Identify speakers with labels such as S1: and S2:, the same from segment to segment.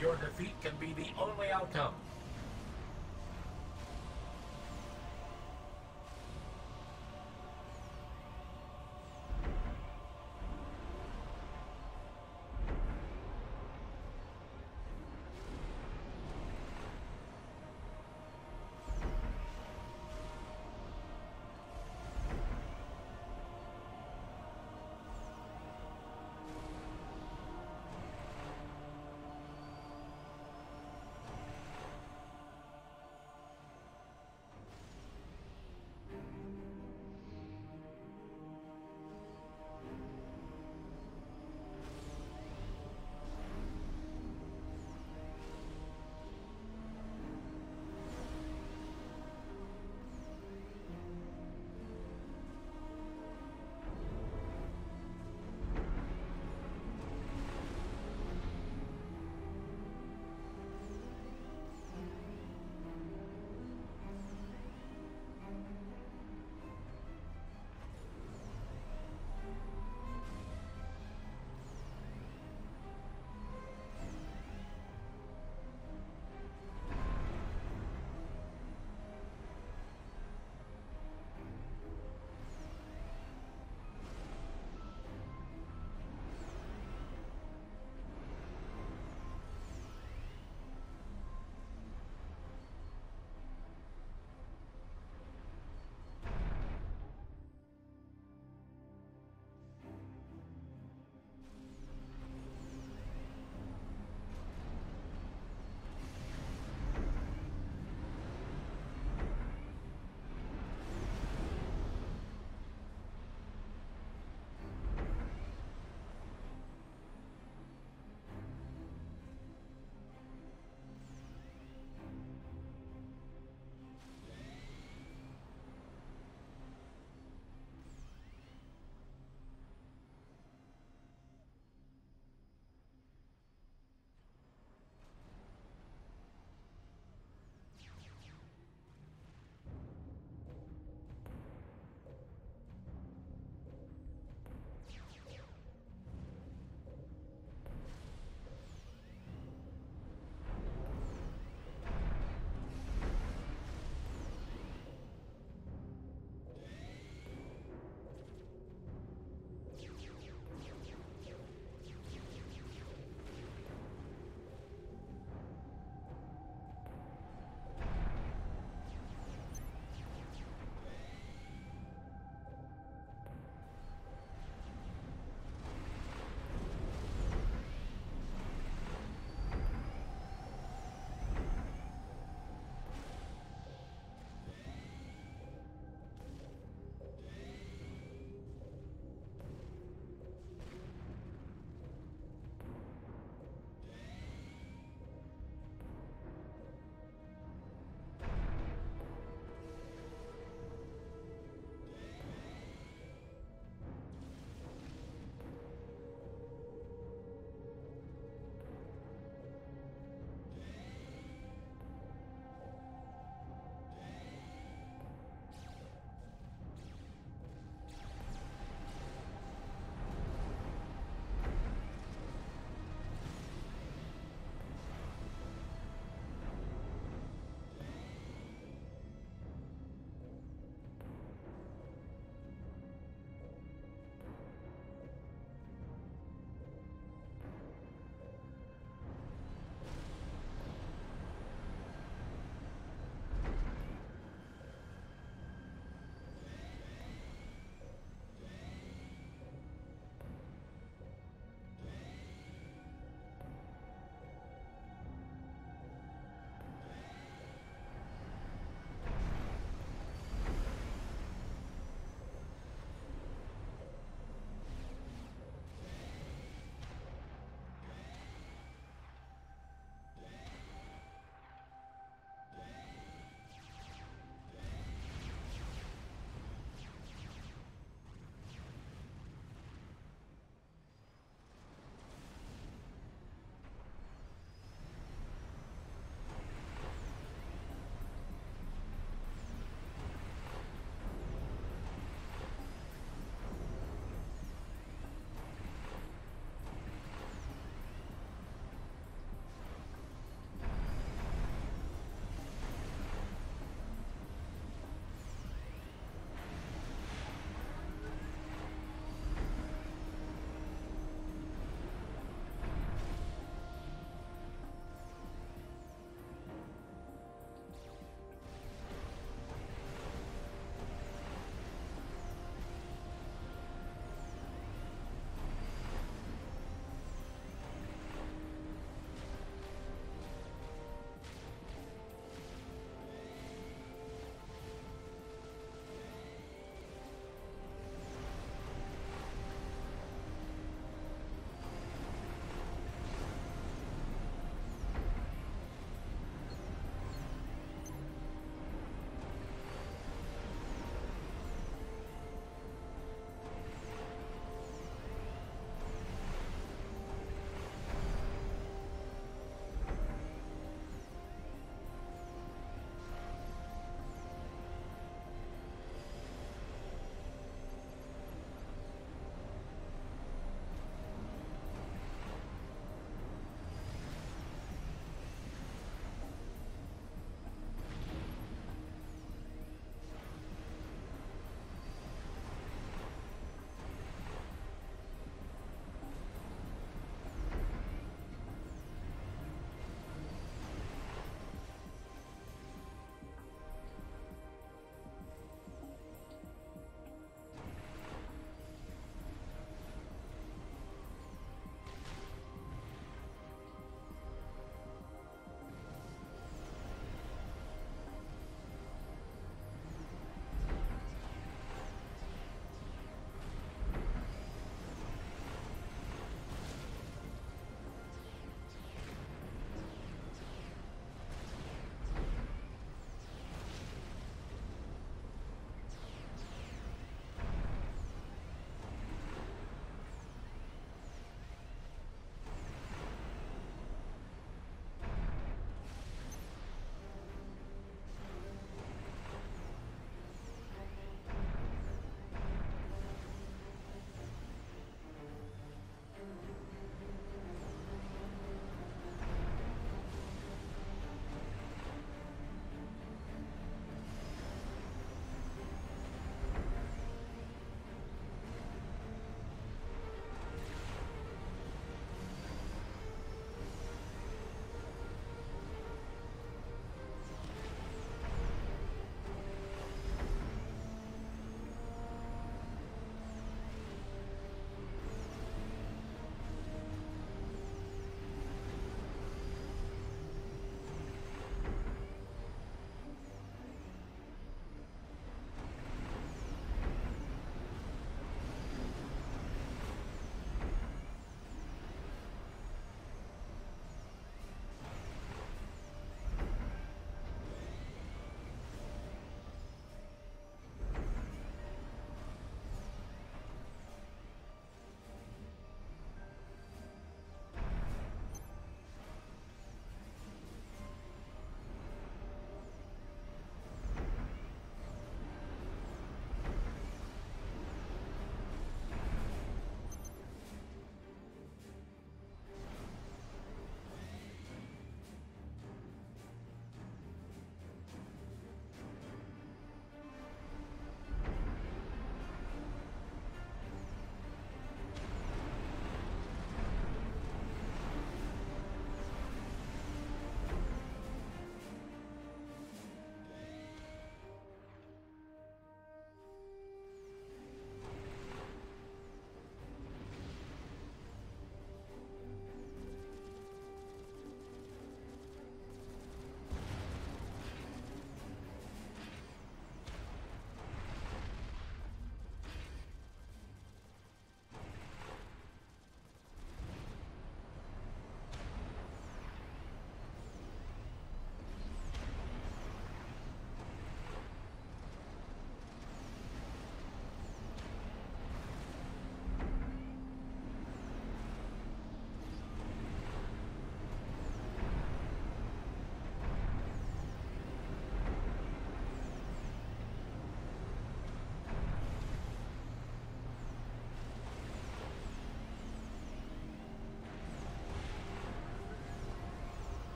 S1: Your defeat can be the only outcome.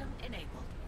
S2: System enabled.